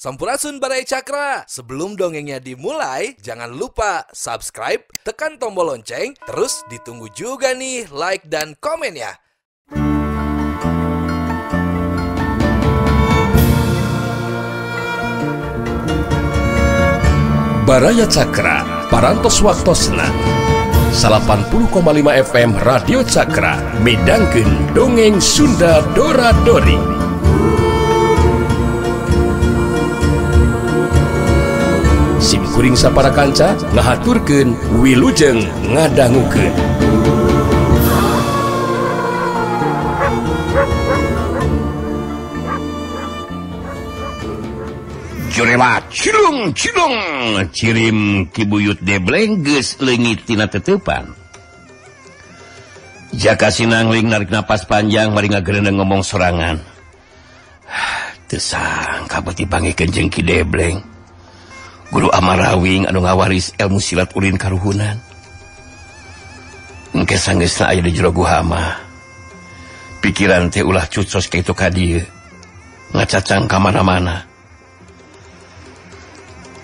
Sampurasun Barai Cakra. Sebelum dongengnya dimulai, jangan lupa subscribe, tekan tombol lonceng, terus ditunggu juga nih like dan komen ya. Baraya Cakra, parantos waktosna. 80,5 FM Radio Cakra, midangkeun dongeng Sunda Dora Dori. Kuring para kanca ngahaturken wilujeng ngadangguken Curelung cirim kibuyut deblengges lengitina tetepan. Jaka sinangling narik napas panjang maringa gerendeng ngomong sorangan. Tersangka beti jeung ki debleng. guru amarawing anu ngawaris ilmu silat Ulin karuhunan. Engke sangges aya di jero guhama pikiran teh ulah cucos ka itu dieu. ngacacang ka mana-mana.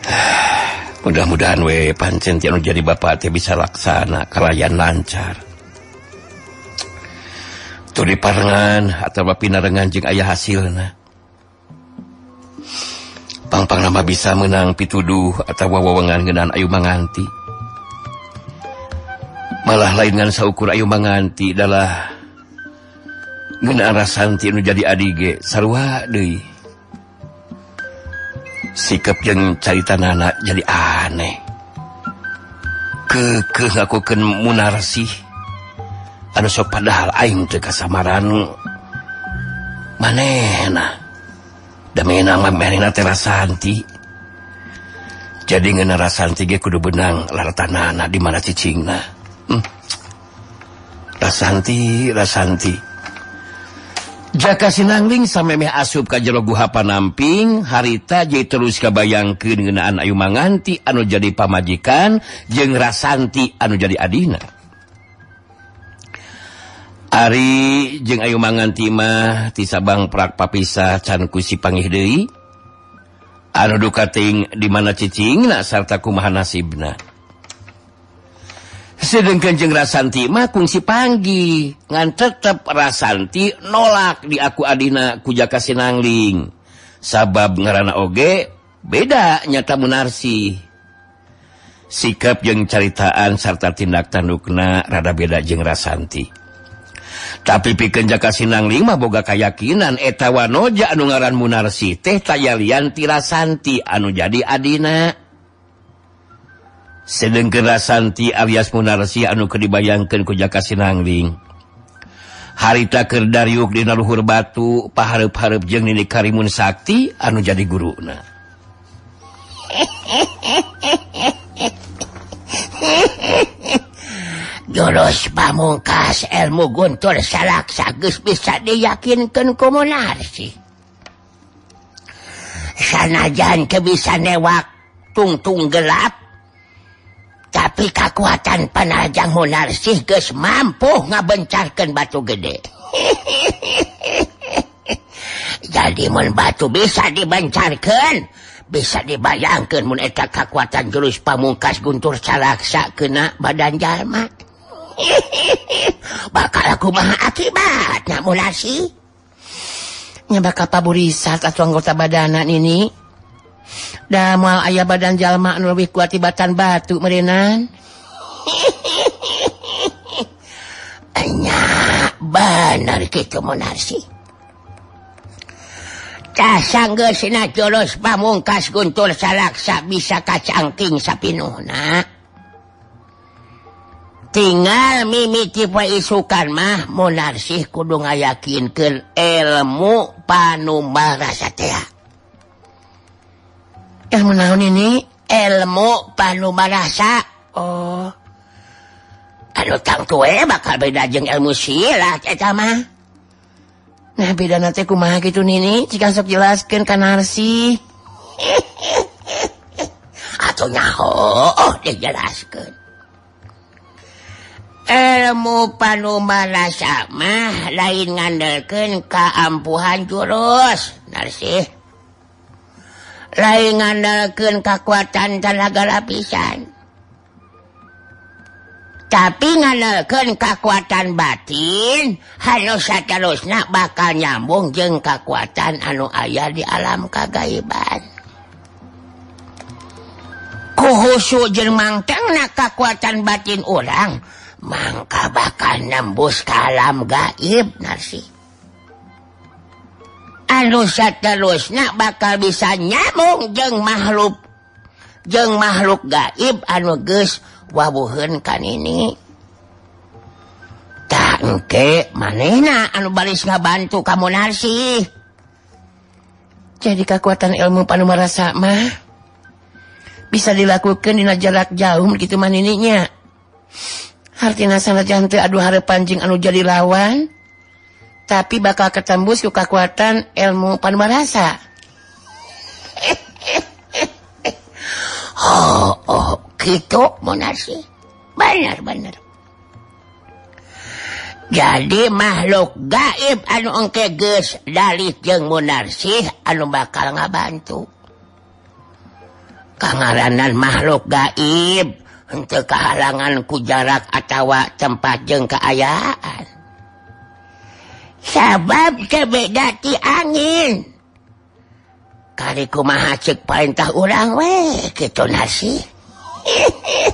Mudah-mudahan we pancen anu jadi bapak teh bisa laksana kalayan lancar. Tuh di parengan atau pinarengan jeung ayah hasilna. pangpang nama bisa menang pituduh atau wawangan ngeunaan Ayu manganti. Malah lainan saukur Ayu manganti adalah ngeunaan rasanti anu jadi adige sarwa deui. Sikap yang carita nana jadi aneh. Ke ke munarsih munarsi anu sok padahal aing teu kasamaran. Manehna. Santi jadi Santi kudu benang tanah di mana cicing hmm. Rasanti Rasanti jaka Sinangling sampai meh ka jero guha panamping harita jadi terus kabayang ngeunaan Ayu manganti anu jadi pamajikan jeng Rasanti anu jadi Adina. Ari jeung Ayu mangantimah ti Sabang prak papisah kusi sipangih deui. anu duka ting di mana cicingna sarta kumaha nasibna. Sedangkan jeng rasantimah kungsi panggi ngan tetep rasanti nolak di aku Adina kujaka Sinangling. Sabab ngaranna oge beda nyata munarsi. Sikap jeung caritaan sarta tindak tandukna rada beda jeng rasanti tapi piken jaka Sinanglingmah boga kayakinan eta wanoja anu ngaran Munarsi teh tayalian tirasanti anu jadi Adina. Sedeng kerasanti alias Munarsi anu kedibayangkan kujaka Sinangling harita Kerdaryuk di Luhur Batu paharep-harep jeng Nini Karimun Sakti anu jadi guruna. jurus pamungkas ilmu Guntur salak sagus bisa diyakinkan komunarsi sanajan ke bisa newak tungtung gelap tapi kekuatan panajang monarsi guys mampu ngabencarkan batu gede. Jadi mun batu bisa dibencarkan bisa dibayangkan mun eta kekuatan jurus pamungkas Guntur salaksa kena badan jalma. bakal aku maha akibatnya mulasinya bakal paburisat atau anggota badanan ini. Damal ayah badan jalma anu lebih kuat tibatan batu merenan hanya benar gitu monarsi casangge sina jolos pamungkas guntur salaksa bisa kacangking sapinuhna tinggal mimiti isukan mah monarssih kudu ngayakinkan rasa teh ilmu naon ini? Ilmu panumbal rasa oh. Anu tang tue bakal beda jeung ilmu silat eta mah. Nah beda nanti kumaha gitu nini? Jika sok jelaskan ka narsi atau nyaho oh dijelaskan elmu panumana sama lain ngandelkeun keampuhan jurus. Narsih lain ngandalkan kekuatan tenaga lapisan. Tapi ngandalkan kekuatan batin harus seterusnya bakal nyambung jeng kekuatan anu ayah di alam kagaiban. Kuhusu jeng mangtang kekuatan batin orang Mangka bakal nembus kalam gaib narsi. anu terusnya bakal bisa nyambung jeng makhluk jeng makhluk gaib anu geus wabuhun kan ini. Tak engke manehna anu balis ngabantu kamu narsi. Jadi kekuatan ilmu panu merasa mah bisa dilakukan di jarak jauh gitu man ininya Hartina sana cantik aduh hari panjing anu jadi lawan tapi bakal ketembus ke kekuatan ilmu panbarasa. Oh, oh gitu monasi benar-benar jadi makhluk gaib anu engke geus dalih jeung munarsih anu bakal ngabantu. Kangaranan makhluk gaib. untuk kehalangan kujarak atawa tempat jeng keayaan. Sabab kebedati angin. Kariku maha cek perintah urang we gitu nasi.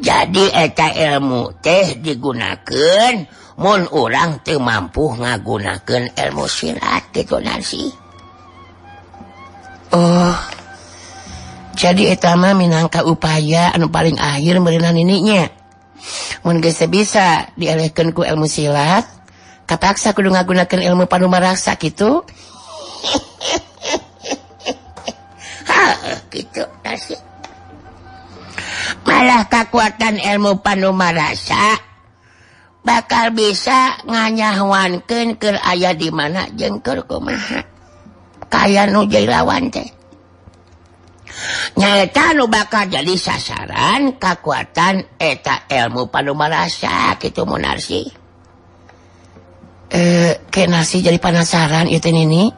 Jadi eta ilmu teh digunakan mun orang teu mampu ngagunakan ilmu silat gitu nasi. Oh. jadi etama minangka upaya anu paling akhir merenang ininya mengese bisa dialihkan ku ilmu silat kapaksa kudu ngagunakan ilmu panumaraksa gitu gitu asik. malah kekuatan ilmu panumaraksa bakal bisa nganyahwankan ke ayah di mana jengker kumaha. Kaya nu lawan teh. nyata nu bakal jadi sasaran kekuatan eta ilmu panumarasa gitu monarsi eh kenasi jadi penasaran itu ini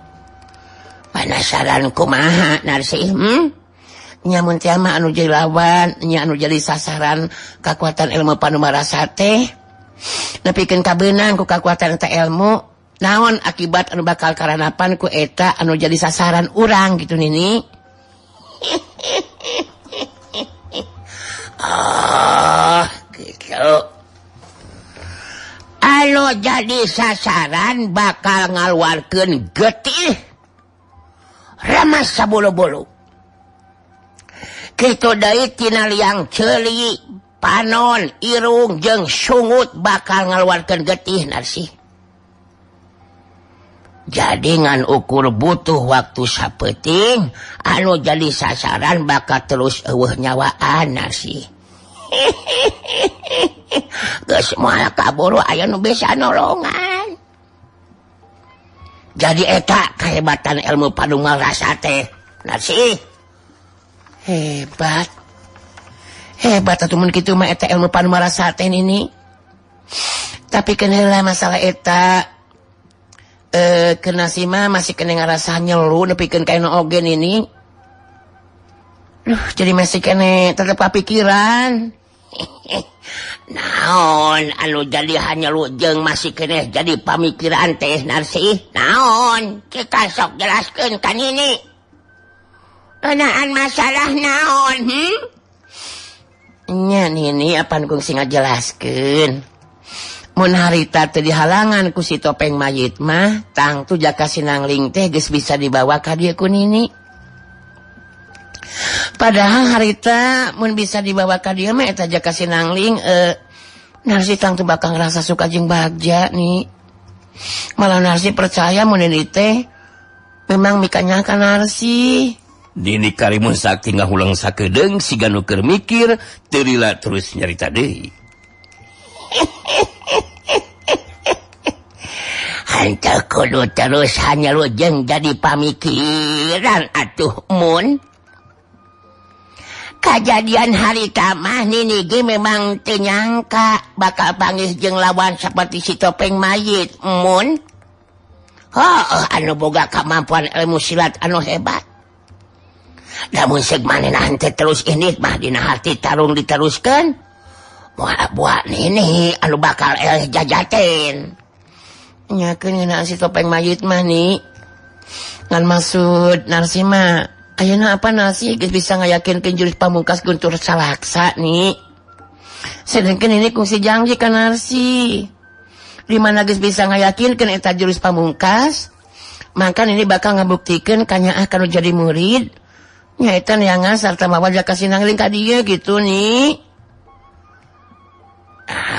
penasaran kumaha narsi hmm? nyamun tiama anu jadi lawan nya anu jadi sasaran kekuatan ilmu panumarasa teh. Nepikin kabenang ku kekuatan eta ilmu naon akibat anu bakal karanapan ku eta anu jadi sasaran urang gitu nini? Oh, Alo jadi sasaran bakal ngaluarkan getih. Ramah sabulu-bulu gitu dari tina yang celi panon irung jeng sungut bakal ngaluarkan getih narsih. jadingan ukur butuh waktu sapeting anu jadi sasaran bakal terus uh nyawa anak sih. Semua kabur aya nu bisa nolongan. Jadi etak kehebatan ilmu padungal rasa teh nasi hebat. Hebat teman gitu mah eta ilmu pan ini tapi kenal masalah eta. eh kenasima masih kena ngerasa nyelu nepikeun kaina ogen ini Duh, jadi masih kene tetap kepikiran. naon anu jadi hanya lujeng masih kene jadi pamikiran teh narsih naon kita sok jelaskan kan ini kenaan masalah naon hmm? nya ini apa kung singa jelaskan harita teu halangan ku si topeng mayit mah tangtu jaka sinangling teh geus bisa dibawa ka dieu ku nini. padahal harita mun bisa dibawa ka dieu mah eta jaka sinangling eh narsi tangtu bakal ngerasa suka jeung bagja nih malah narsi percaya mun ini teh memang mikanya kan narsi Dini karimun sakti ngahulang sakedeng si ganuker mikir terila terus nyarita deui. hantar kudu terus hanya lujeng jadi pamikiran atuh mun. Kejadian hari tamah nini memang tenyangka bakal panggil jeng lawan seperti si topeng mayit mun. Oh, anu boga kemampuan ilmu silat anu hebat. Namun segmanen hante terus ini mah dina hati tarung diteruskan. buat ini alu bakal el jajatin. Nyakeun ngeunaan si topeng mayit mah nih ngan maksud narsi mah ayeuna apa narsi? Geus bisa ngayakinkeun jurus pamungkas guntur salaksa nih sedangkan ini kungsi janji ka narsi. Di mana geus bisa ngayakinkeun eta jurus pamungkas maka ini bakal ngebuktikan kanyaah akan jadi murid nyaitan yang ngasar mawa wajah kasih nangling ka dia gitu nih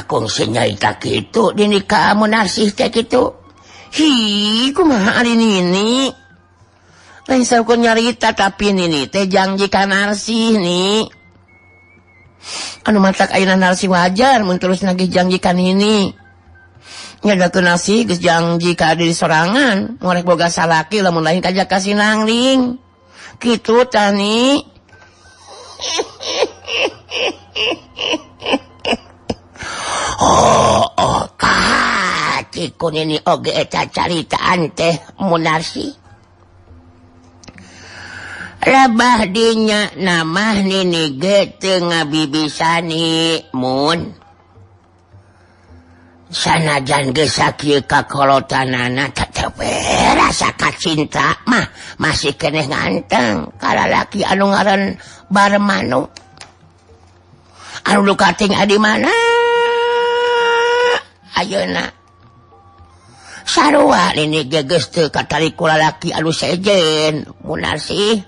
kongsenyaita gitu. Dini kamu nasih kayak gitu. Hi kumaha hari ini lain saya nyarita tapi ini teh janji kan narsih nih anu matak ayana narsih wajar mun terus nagih janji kan ini nyada ke nasi geus janji ka diri sorangan. Ngorek boga salaki lamun lain kajak kasih nangling gitu tani. Oh, oh kakun ini oge eta caritaan teh munarsi. Rabah dinya nama nini gete ngabibisani mun. Sanajan gesaki kakolotanana tetep rasa kacinta mah masih keneh nganteng. Kalalaki anu ngaran barmanu. Anu lukating adi mana? Ayeuna sarua ini gegeste katalikula laki anu sejen. Munar sih?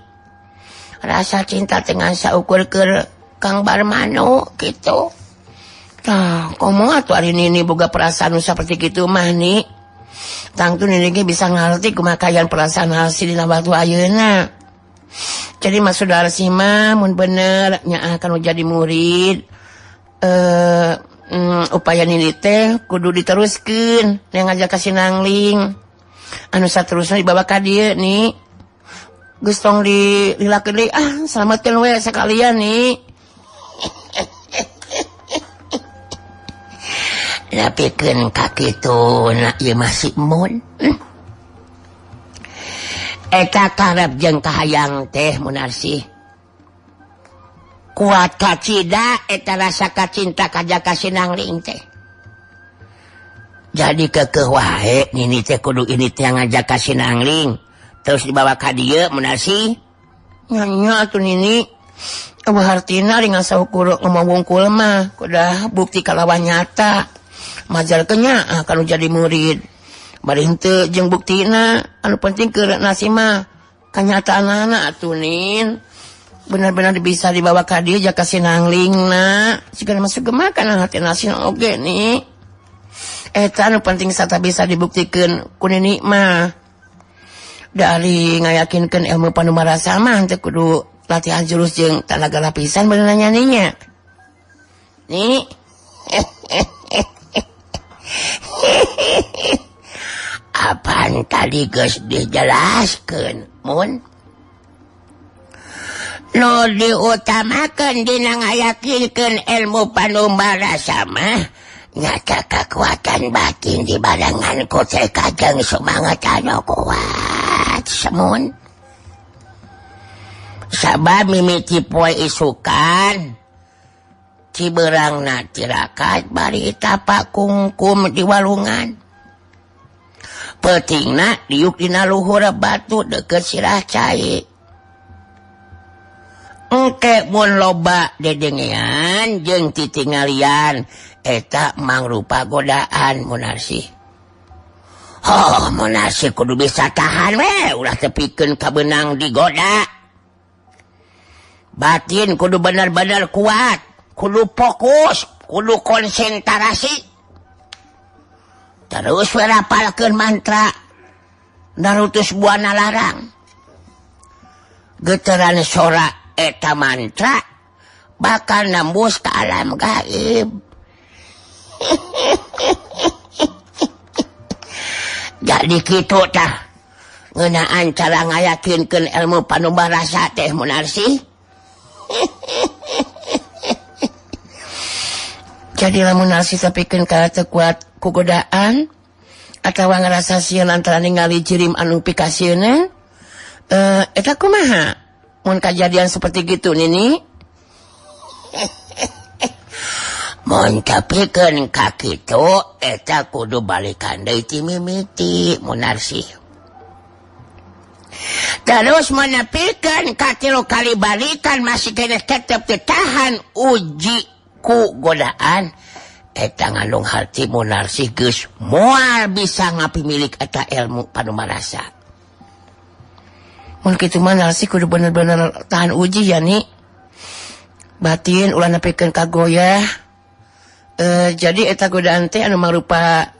Rasa cinta dengan saukur ke Kang Barmano gitu. Nah komo atuh hari ini boga perasaan seperti gitu mah nih tangtu nini bisa ngerti kumakaian perasaan hasil dina waktu ayeuna jadi mas saudara sih mah mun bener nya akan jadi murid. Eh mm, upaya ini teh kudu diteruskan yang ngajak kasih nangling anu terusnya dibawa ka dia nih gustong di lilaki deui ah selamatkan we sekalian nih pikir kaki tuh nak ya masih mun. Eta karep jeng kahayang teh munasih kuat kacita eta rasa kacinta kajaka sinang ling teh. Jadi kekeh wae ini teh kudu ini teh ngajak sinangling terus dibawa ka dieu menasi nyanya tuh nini. Abu Hartina dengan sahukuru ngomong mah, kudah bukti kalawan nyata. Majar kenya ah, kalau jadi murid. Barinte jeng buktina anu penting ke nasimah kenyataan anak tunin benar-benar bisa dibawa ka dia jaka sinangling na. jika masuk ke makan hati nasi oke nih eh, eta anu penting sata bisa dibuktikan nini mah. dari ngayakinkan ilmu panumara sama teu kudu latihan jurus jeng tanaga lapisan bener nyaninya nih apaan tadi guys dijelaskan mun no diutamakan dina ngayakinkan ilmu panumbara sama nyata kekuatan batin di badanganku kajang semangat anu kuat semun. Sabab mimiti poe isukan ciberang na tirakat bari tapak kungkum di walungan. Petingna diuk dina luhur batu deket sirah cai. Engke mun loba dedengean jeung titingalian eta mangrupa godaan munasih. Oh munasih kudu bisa tahan we ulah tepikeun kabenang digoda. Batin kudu benar-benar kuat, kudu fokus, kudu konsentrasi. Terus werapalkeun mantra Narutus buana larang. Geteran sorak eta mantra bakal nembus ke alam gaib. Jadi gitu tah. Ngenaan cara ngayakinkan ilmu panumba rasa teh munarsi jadilah munarsi kepikin karena kuat kugodaan atau ngerasa sian antara ningali jirim anu pikasieuna eh eta kumaha? mun kejadian seperti gitu Nini. Mencaprikan kaki itu eta kudu balikan dari cimimiti munarsi terus menepikan kaki lo kali balikan masih kena tetap ditahan uji ku godaan. Eta ngandung hati munarsi gus mual bisa ngapi milik eta ilmu panu marasa gitumansi kudu bener-bener tahan uji ya nih batin ulah nepikeun ka goyah eh jadi eta godaan teh anu mangrupa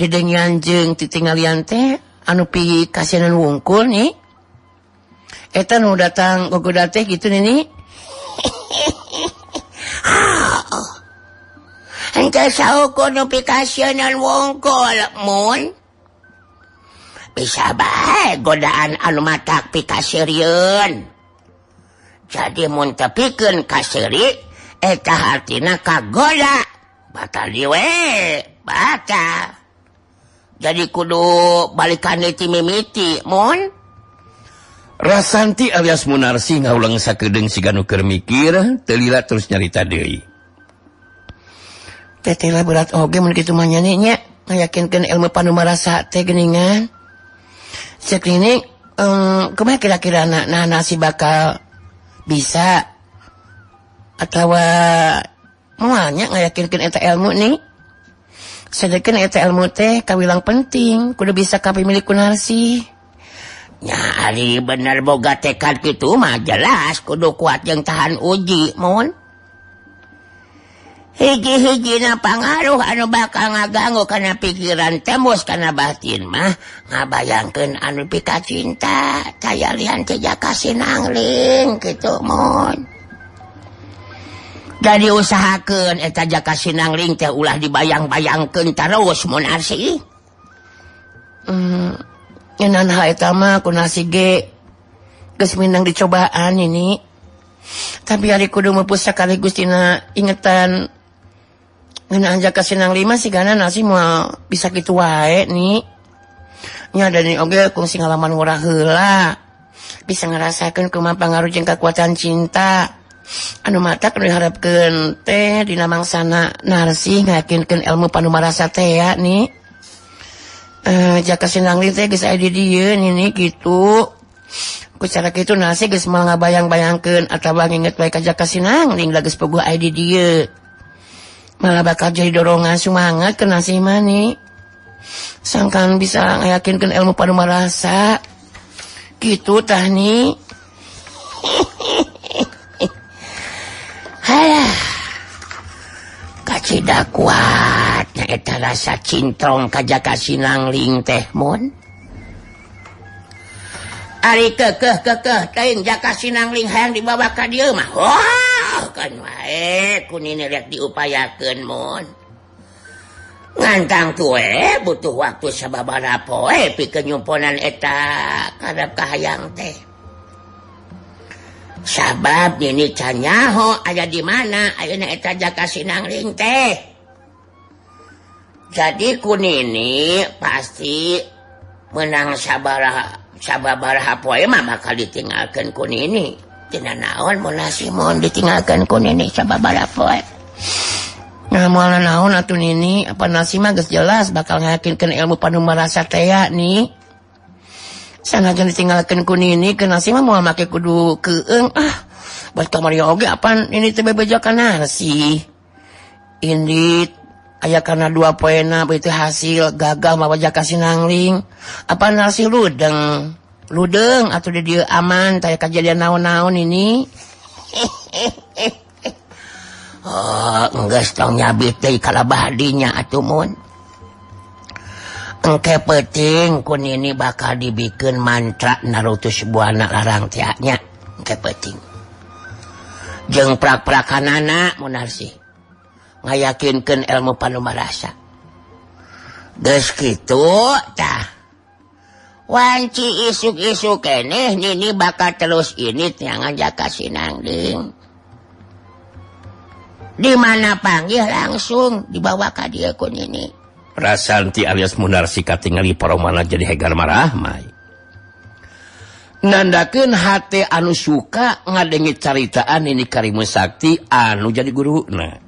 dedengian jeung titinggalian teh anu pi kasianan wungkul nih eta nu datang gogoda teh gitu nih nih Ente sauku nu pi kasihanan wungkul mun. godaan anu matak pikasiun jadi muntah piken kasiri hartina kagoda. Batal diwe baca jadi kudu balikan timimiti Mon rasanti alias Munarsi ngaulang sakedeng si ganuker mikir telila terus nyarita Dewi tetela berat oge nya, manyanyinya ngayakinkeun ilmu panumarasa teh geningan. seklinik um, kemana kira-kira anak nah, nasi bakal bisa? Atau eh, muanya nggak yakinkan eta ilmu nih sedekin eta ilmu teh kawilang penting. Kudu bisa kapi milik kunarsi nya ari bener boga tekad gitu mah jelas. Kudu kuat yang tahan uji mohon hiji-hiji na pangaruh anu bakal ngaganggu karena pikiran tembus karena batin mah ngabayangkan anu pika cinta saya lihat tidak kasih nangling gitu mon jadi usahakan eta jaka sinangling teh ulah dibayang-bayangkeun terus mun arsi. Hmm nyenan ha eta mah kunasi ge geus dicobaan ini. Tapi hari kudu mepus sekaligus tina ingetan aja ke Sinang lima sih karena nasi mau bisa gitu wae nihnya dari oge kungsi ngalaman murah hela bisa ngerasakan kumaha pengaruh jeng kekuatan cinta. Anu mata diharapkan teh dina sana narsi ngakinkan ilmu panumarasa tea nih eh jaka Sinang teh guys di dia nih gitu. Ku cara gitu nasi geus malah ngabayang-bayangkeun atawa nginget bang ka baik sinang ke geus lagi aya ID dieu. malah bakal jadi dorongan semangat ke nasi mani. Sangkan bisa ngayakinkan ilmu pada merasa gitu tani Halah. Kacida kuat rasa cintrong kajaka sinangling tehmon Ari kekeh kekeh lain jaka sinangling hayang dibawa ka dieu mah. Oh, kan wae kunini rek diupayakeun mun. Ngantang tue eh, butuh waktu sababaraha poe eh, pikeun nyumponan eta karep kahayang teh. Sabab nini canyaho aya di mana ayeuna eta jaka sinangling teh. Jadi kunini pasti menang sabaraha sababaraha poe mah bakal ditinggalkan ku nini. Tidak naon nasi mohon ditinggalkan kun sababaraha poe. Nah mualah naon atuh nini apa nasi geus jelas bakal ngayakinkeun ilmu panu marasa teh ni. Nih sangat ditinggalkan ku nini ke nasi mah mual make kudu keeng ah. Buat kamar yoga apa ini tiba bejakan nasi. Indit aya karena dua poena itu hasil gagal mawa jaka sinangling apa nasi ludeng ludeng atau di dia aman taya kejadian naon-naon ini Oh, enggeus tong nyabit deui kalabah dinya atuh mun. Engke penting kun ini bakal dibikin mantra Naruto sebuah anak larang tiaknya. Engke penting. Jeung prak-prakanana munarsi. yakinkan ilmu panumarasa. Wanci isuk-isu eneh ini bakal terus ini jangan jaka sinangding dimana panggil langsung dibawa ka diakun ini rasanti alias Munar sikat tinggal poromana jadi hegar marah May nandakan hati anu suka ngadenge caritaan ini karimu sakti anu jadi guru nah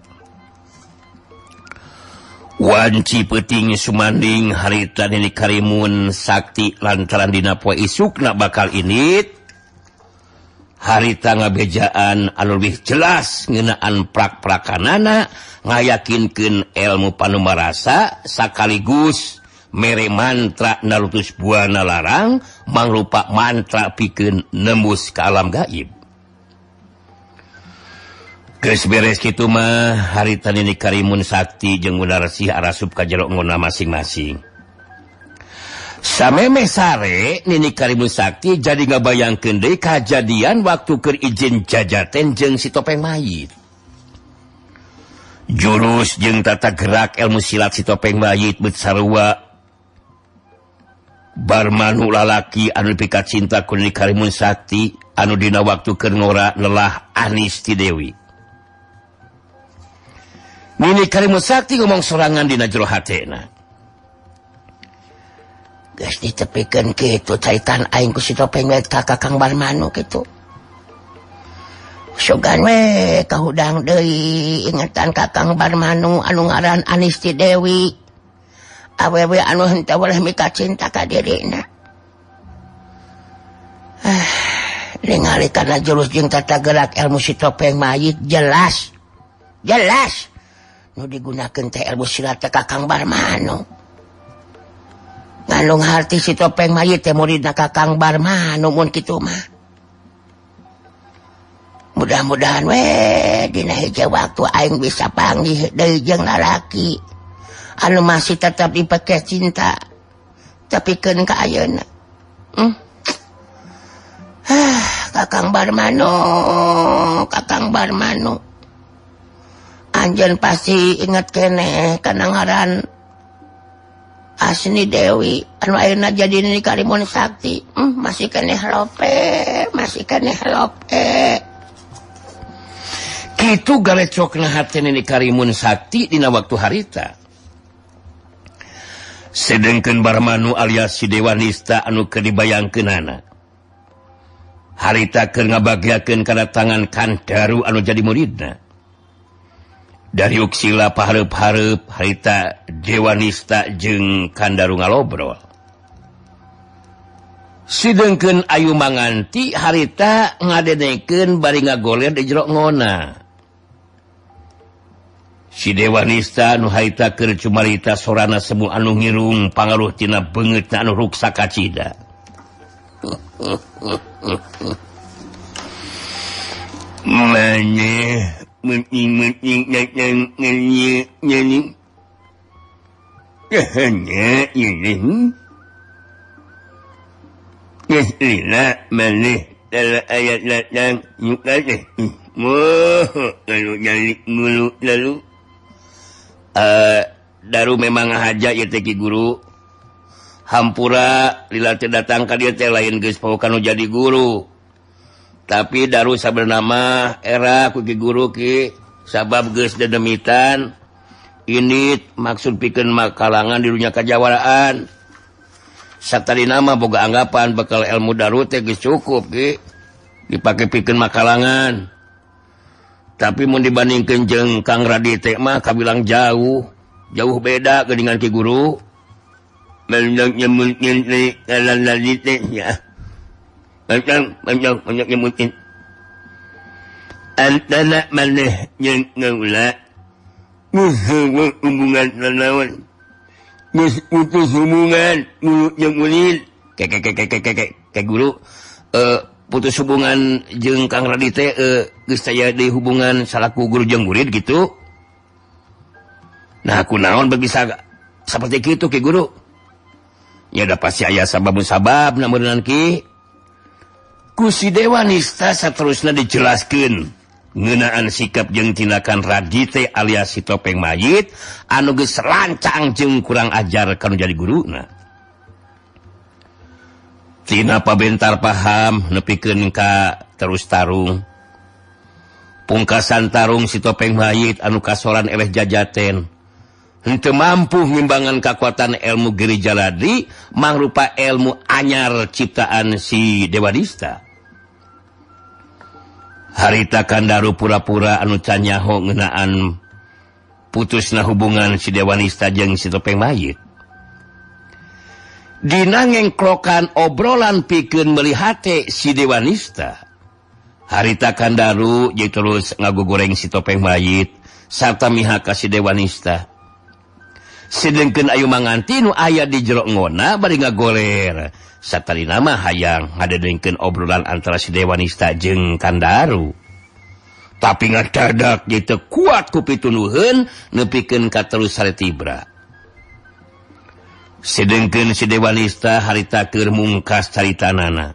Wanci peting Sumanding harita ini Karimun Sakti lantaran dinapo isukna bakal ini harita ngabejaan anu lebih jelas ngenaan prak-prakanana ngayakinkan ilmu panumarasa sekaligus mere mantra nalutus buana larang mangrupa mantra pikin nembus ke alam gaib. beres gitu mah haritan ini Karimun Sakti jeung Udarsih Arasub ngona masing-masing. Sameme sare Nini Karimun Sakti jadi nggak bayang kede kejadian waktu kerijin jajaten jeng si topeng mayit. Jurus jeng tata gerak ilmu silat si topeng mayit Besarwa Barmanu lalaki anu pikat cinta Kuni Karimun Sakti anu dina waktu Kerora lelah anis ti Dewi Nini kalimat sakti ngomong serangan di najro hatena. Gas ditepikan gitu, caitan aing ku si topeng wet kakak Kang Barmanu gitu. Sugan we kahudang deui ingatan kakang Barmanu anu ngaran Anisti Dewi. Awewe anu henteu waleh mika cinta ka dirina. Ah, ningali kana jurus jeung tata gerak ilmu si topeng mayit jelas. Jelas. digunakan TLbu Silata Kakang Barmano Ngalung hati si topeng mayit teh murid na Kakang Barmano mun kitu mah mudah-mudahan we dina hiji waktu aing bisa panggih deui jeung lalaki. Anu masih tetap dipakai cinta tapi kan ka ayeuna hmm? Ah, kakang Barmano Kakang Barmano Anjen pasti ingat kene ngaran asni Dewi. Anu ayeuna jadi ini Karimun sakti. Hmm, masih kene lope masih kene lope kitu galecokna hati ini karimun sakti dina waktu harita. Sedengkeun Barmanu alias si Dewanista anu keur dibayangkeunana. Harita keur ngabagiakeun kana tangan kandaru anu jadi muridna. dari Uksila parep-harep harita Dewanista jeung Kandarunga Lobrol sidengken Ayu manganti harita ngadenekeun bari ngagoler di jerok ngona. Si Dewanista nu harita keur cumarita sorana semu anu ngirung pangaruh tina banget anu ruksa kacida maneh ayat lalu lalu daru memang haja ya teki guru. Hampura lila datang ke dia teh lain guys mau kan jadi guru. tapi daru sa bernama era kuki guru Ki sabab geus dedemitan ini maksud piken makalangan dirunya kejawaraan Satari nama boga anggapan bekal ilmu Daru cukup Ki dipakai piken makalangan tapi mau dibanding kenjeng Kang Raditmah mah kabilang jauh jauh beda kedingan Ki guru menyenya nyebutin antara maneh yang ngaula muhawa hubungan relawan mus putus hubungan mulut yang munil kakek kakek kakek kakek kakek guru. Uh, putus hubungan jeng kang Radite teh uh, geus saya di hubungan salaku guru jeung murid gitu. Nah aku naon bisa seperti itu ke guru. Ya udah pasti aya sabab musabab namun ki kusi Dewanista seterusnya dijelaskan ngenaan sikap jeng tindakan radite si topeng mayit anuges rancang jeng kurang ajar kalau jadi guru nah Tina pabentar paham nepikan ka terus tarung. Pungkasan tarung si topeng mayit anu kasoran eleh jajaten. Untuk mampu mengimbangan kekuatan ilmu gereja ladi mangrupa ilmu anyar ciptaan si Dewanista harita Kandaru pura-pura anu canyaho ngenaan putus nah hubungan si dewanista jeng jeung sitopeng mayit dinangengklokan obrolan pikun melihat Sidewanista harita Kandaru jadi terus ngagu goreng sitopeng mayit sarta mihaka Sidewanista sidengken Ayu mangantinu ayah di jerokngona bari nga goler satari nama hayang ngadedengken obrolan antara si Dewanista jeng Kandaru. Tapi ngadadak gitu kuat kupitunuhun nepiken katerus sare tibra sidengken si Dewanista harita keur mungkas caritanana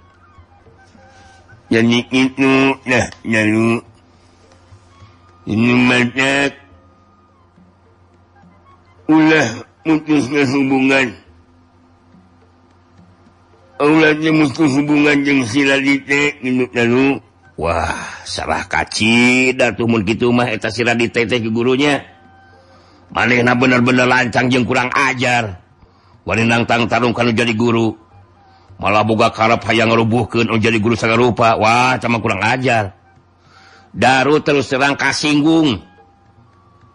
nyanyi itu nah nyalu ini banyak ulah mutuskan hubungan. Allahnya mutus hubungan jeng sila dite induk lalu Wah salah kaci datumun gitu mah eta sila dite teh gurunya. Manehna bener-bener lancang jeng kurang ajar. Waninang tang tarung kanu jadi guru. Malah boga karep hayang ngerubuhkeun anu jadi guru sagarupa wah cama kurang ajar. Daru terus terang kasinggung.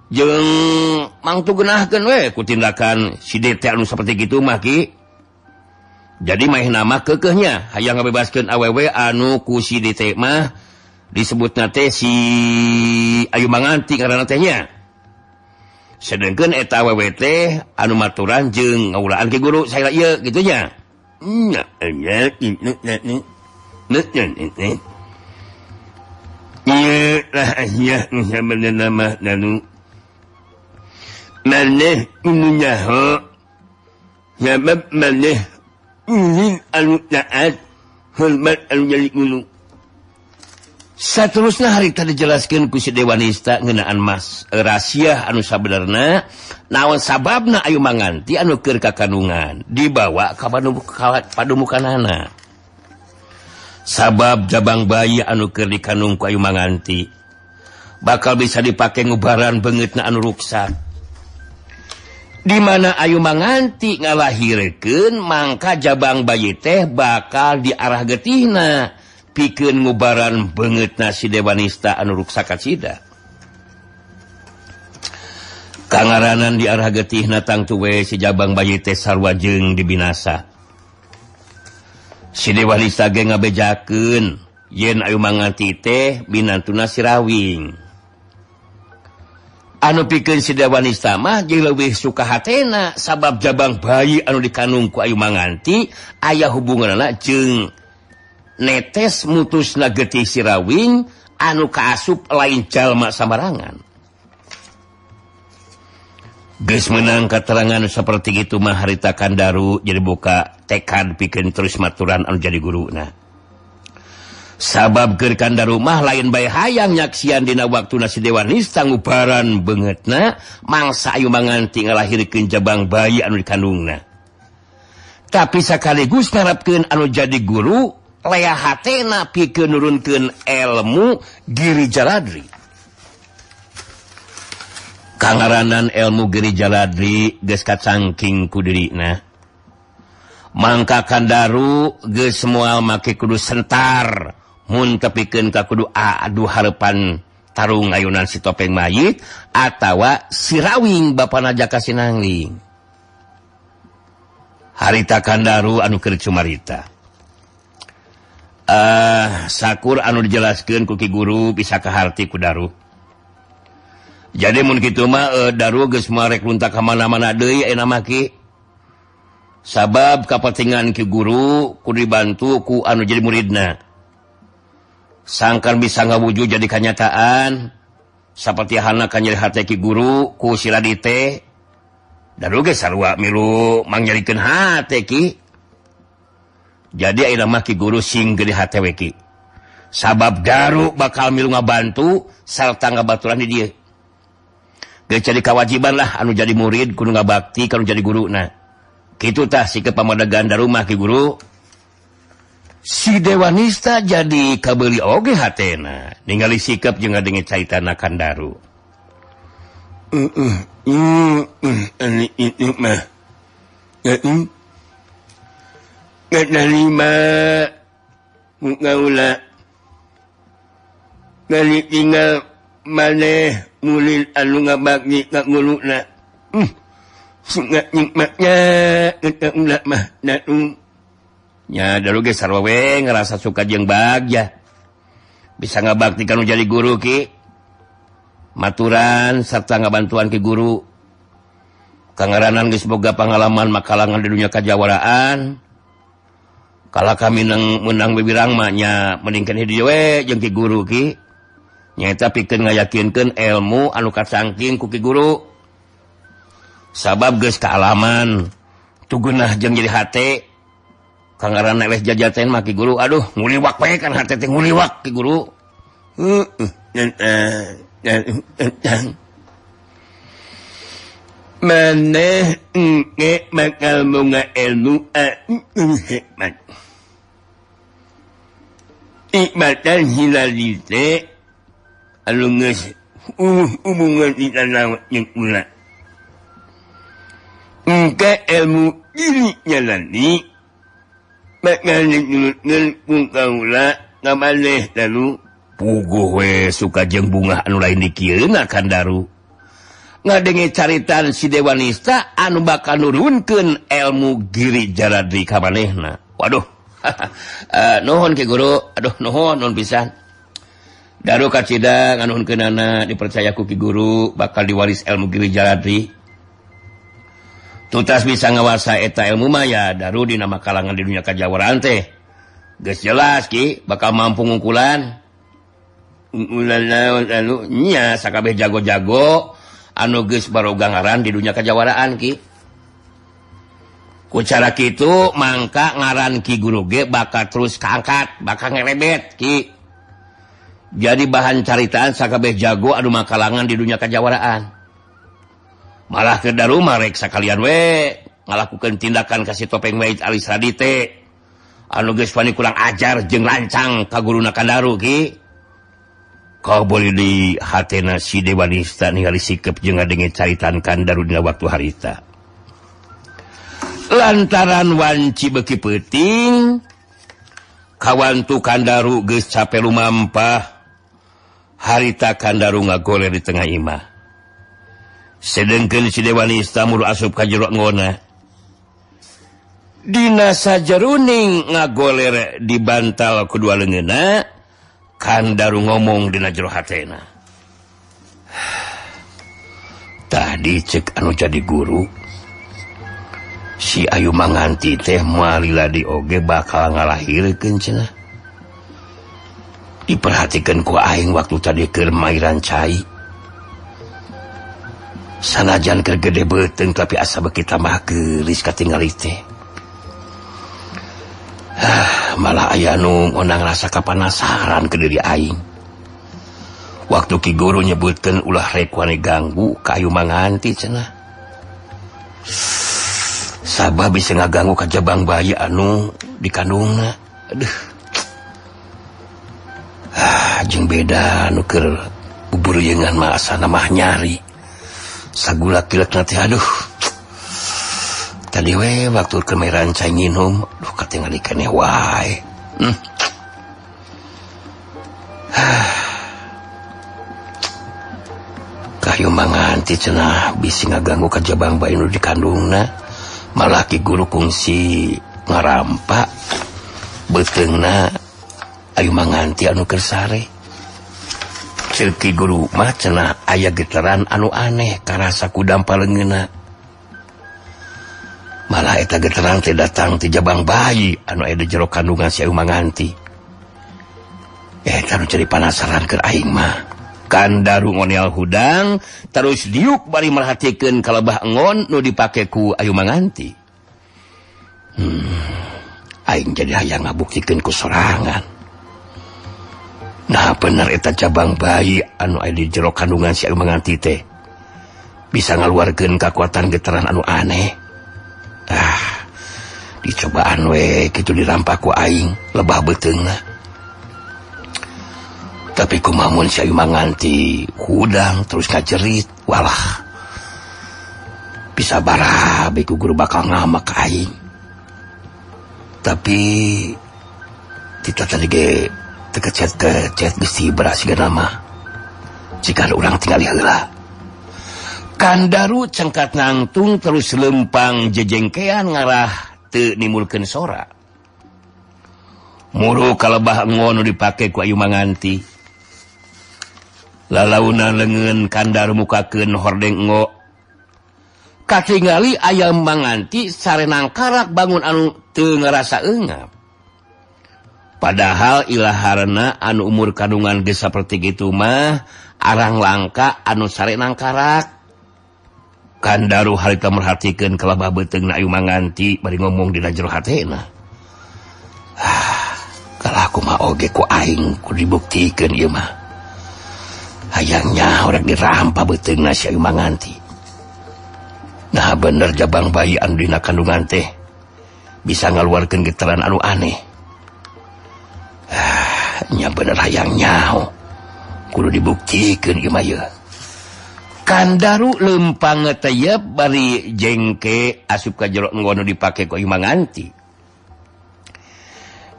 jeng mangtu genahkan we ku tindakan si dete anu seperti gitu maki jadi main nama kekehnya hayang ngabebaskeun awewe anu ku si dete mah disebut nate si ayu manganti karena tehnya sedangkan eta awewe teh anu maturan jeng ngaulaan ke guru saya iya gitunya Iya lah iya bener nama nanu maneh inunyaha sebab maneh ingin anu taat hormat anu jadi ulu seterusnya hari tadi jelaskan ku si dewanista ngenaan mas eh, rahasia anu sabenerna naon sababna ayu manganti anu keur ka kandungan dibawa ka padumukanana. Sabab jabang bayi anu keur dikandung ku ayu manganti bakal bisa dipakai ngubaran beungeutna anu ruksak. dimana Ayu manganti ngalahirken Mangka Jabang bayi teh bakal diarah gettina pikir ngubaran banget nasi Dewanista anuruksakat Sida. Kangaranan diarah getih natang tuwe si Jabang bayi teh sarwajeng dibinasa Sidewanista ge ngabejaken yen Ayu manganti teh binantuna sirawing anu pikin sidawan Imah je lebih suka hatena. Sabab jabang bayi anu dikanungku Ayu manganti ayaah hubungan anak jeng netes mutus nageti sirawing anu kaasup lain jalma samarangan guys menang keterangan seperti itu mah harita Kandaru jadi buka tekan pikin terus maturan anu jadi guru nah sabab Gerkanda rumah lain bay hayang nyaksian dina waktu nasi Dewanistang uparan banget na mangsa ayu manganti ngalahirkeun jabang bayi anu dikandungna. Tapi sekaligus narapkan anu jadi guru lea hatena pikeun nurunkeun ilmu Giri Jaladri Kangaranan ilmu Giri Jaladri geus kacangking ku dirina. Mangka Kandaru geus moal make kudu sentar. Mun tepikeun ka kudu aduh harepan tarung ayunan si topeng mayit atawa sirawing Bapak najaka Sinangling harita Kandaru anukir Cumarita. Uh, Sakur anu dijelaskan kuki guru bisa kehati kudaru jadi mungkin cuma uh, eh, Daru gesmarek luntak kemana-mana De enamaki sabab kapatingan Ki guru ku dibantu ku anu jadi muridna. sangkan bisa ngawujud jadi kenyataan. Seperti hanakan jadi hatki guru ku sila dite dan lu sarwa milu mangjadikan hatki jadi ayeuna ki guru sing gede hateweki sabab garu bakal milu ngabantu sarta ngabaturan di dia. Gak jadi kewajiban lah anu jadi murid kudu ngabakti kalau jadi guru. Nah gitu tah si ke pamadegan rumah ki guru. si Dewanista jadi kabeli oge hatena. Ningali sikap je dengan caitan akan daru dari tinggal maneh mulin anu ngabagi kak ngulukna hmm. Sungat nikmatnya kata ulama dan Ya dulu we ngerasa suka jeng bagja. bisa ngabakti kana jadi guru Ki. Maturan serta ngabantuan ke guru. Kegeranan semoga pengalaman makalangan di dunia kejawaraan kalau kami neng menang bebirangmanya meningkat hidwe jeng Ki guru Ki. Nyata pikir yakinkan ilmu anukat ku kuki guru. Sabab ge kealaman. Tugunah jeng jadi hati Kanggaran neles jajaten maki guru aduh nguliwak pe kan hati teh nguliwak ki guru. Maneh engke bakal bunga ilmu anu hikmat. Ikbatan hilalite alunges uh, hubungan di tanah yang ulat. Engke ilmu diri jalani pugu sukajeng bunga anu lain dikir kandaru? Ngadenge caritan si Dewanista anu bakal nurunken elmu giri jaradri kaehna Waduh. Eh, uh, nohon ke guru. Aduh nohon non pisan. Daru kacita nganun kenana dipercaya ki guru bakal diwaris elmu giri jaradri. tutas bisa ngawasa eta ilmu Maya daru di nama kalangan di dunia kajjawaran teh. Guys jelas Ki bakal mampu ngungkulan. Nya sakabeh jago-jago anuges barogangaran di dunia kejawaraan Ki. Kucara itu mangka ngaran Ki guru ge bakal terus kaangkat bakal ngerebet Ki. Jadi bahan caritaan Sakabeh jago Aduh makalangan di dunia kejawaraan malah ke darumareksa kalian we melakukan tindakan kasih topeng wa Aliradite anuges Wani kurang ajar jeng lancang kagurunakan Darugi kau boleh di hatna sidewanista ningali sikap je dengan caritankan darunya waktu harita. Lantaran wanci beki peting kawantu Kandaru ge capek lumampah harita Kandaru ngagoleh di tengah imah. sedangkan Sidewanmur asup ka jeruk ngona. Dinasa jeruning ngagoler di bantal kedua lengena kandaru ngomong Dina jero tadi cek anu jadi guru si Ayu manganti teh malila di oge bakal ngalahirkeun cenah. Diperhatikan ku aing waktu tadi ke Mairan cai. sanajan ke gede beteng tapi asa kita mah keris tinggal ah, malah ayah nung onang rasa kapanasaran ke diri aing. Waktu Ki guru nyebutkan ulah rekwane ganggu kayu manganti cenah. Sabah bisa ngaganggu ke jabang bayi anu di kandungna. Aduh. Ah jeng beda nuker bubur yengan mah asa namah nyari. sagulaki-lak nanti aduh. Tadi we waktu kemeran cai nginum duh katingal ikannya wae. Hmm. kayu manganti cenah bisi ngaganggu kajabang bayi nu di kandungna malaki guru kungsi ngarampa. Betengna ayu manganti anu kersare Silki Guru macena ayah getaran anu aneh karasa kudampal lengena malah eta getaran teh datang ti Jabang bayi anu ada jero kandungan si manganti eh kan cari penasaran ke aing mah. Kandaru ngonial hudang terus diuk bari merhatikan kalebah ngon nu dipake ku ayu manganti hmm aing jadi hayang ngabuktikan ku sorangan. Nah bener eta cabang bayi anu di jero kandungan si menganti teh. Bisa ngaluarkan kekuatan getaran anu aneh. Ah dicobaan we gitu ku aing lebah beteng tapi kumamun si menganti hudang terus ngajerit walah. Bisa bara beku guru bakal ngamak aing. Tapi kita tadi ge jika orang heula. kandaru cengkat nangtung terus lempang jejengkean ngarah tenimulkan sora. Muru kalebah ngono dipakai ku ayu manganti. Lalauna lengan kandar mukakeun hordeng ngo katingali ayam manganti sarenang karak bangun anu teu ngarasa eungap padahal ilaharna anu umur kandungan ge seperti gitu mah arang langka anu sare nangkarak. Kandaru harita merhatikan kelabah beteng Ayu manganti bari ngomong di jero hatena kalau aku mah oge ku aing ku dibuktikan ieu mah. Hayangnya orang dirampa beteng Ayu manganti nah bener jabang bayi anu dina kandungan teh. Bisa ngaluarkan getaran anu aneh. Ah, nya bener hayang nyaho kudu dibuktikan Imaya kandaru lempang ngeteyep bari jengke asup ka jero ngono dipake ku imang nganti.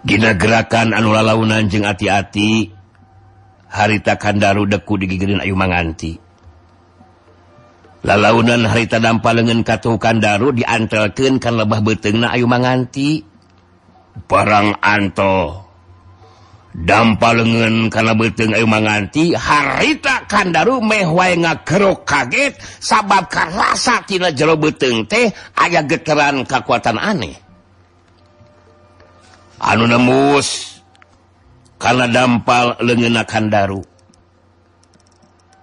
Dina gerakan anu lalaunan jeung ati-ati harita kandaru deku digigirin ayu manganti lalaunan harita dampa lengan katuh kandaru diantelkeun kan lebah beuteungna ayu manganti barang anto. dampa lengen karena beteng Ayu manganti harita kandaru mehwa ngagerok kaget sabab karasa tina jero beteng teh aya geteran kekuatan aneh. Anu nemus karena dampal lengena kandaru.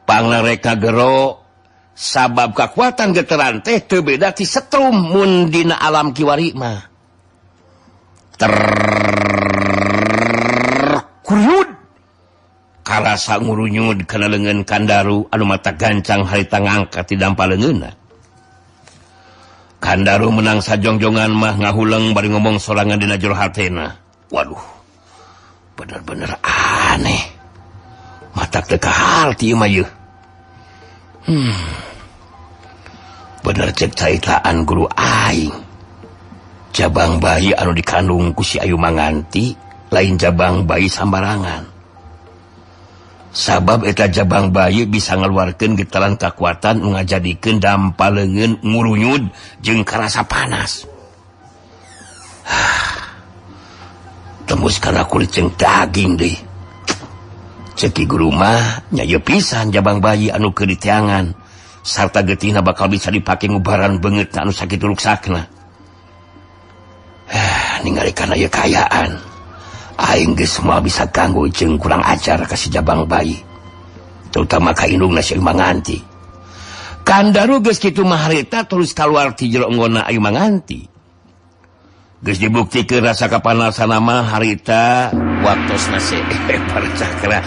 Pangreka gero sabab kekuatan geteran teh terbeda ti setrum mundina alam kiwarima ter karasa ngurunyud kana lengan Kandaru anu mata gancang harita ngangkat tidampa leungeunna Kandaru menang sajongjongan mah ngahuleng bari ngomong sorangan dina jero hatena. Waduh bener-bener aneh. Mata teka hati mayu hmm. Bener cek caitaan guru aing. Cabang bayi anu dikandung kusi ayu manganti lain cabang bayi sambarangan. sabab eta Jabang Bayu bisa ngeluarkan getaran kekuatan ngajadikan dampal lengan ngurunyud jeng kerasa panas. Tembus karena kulit jeng daging deh ceki rumah nyayo pisan Jabang Bayi anu keditiangan sarta getina bakal bisa dipakai ngubaran banget anu sakit duluk sakna. Ningali karena ya kayaan. Aing semua bisa ganggu jeng kurang ajar kasih jabang bayi. Terutama kainung nasi manganti. Kandaru geus kitu maharita terus keluar ti jero enggona aing manganti. Geus dibukti ke rasa kapanasana mah harita. Waktu nasi percakra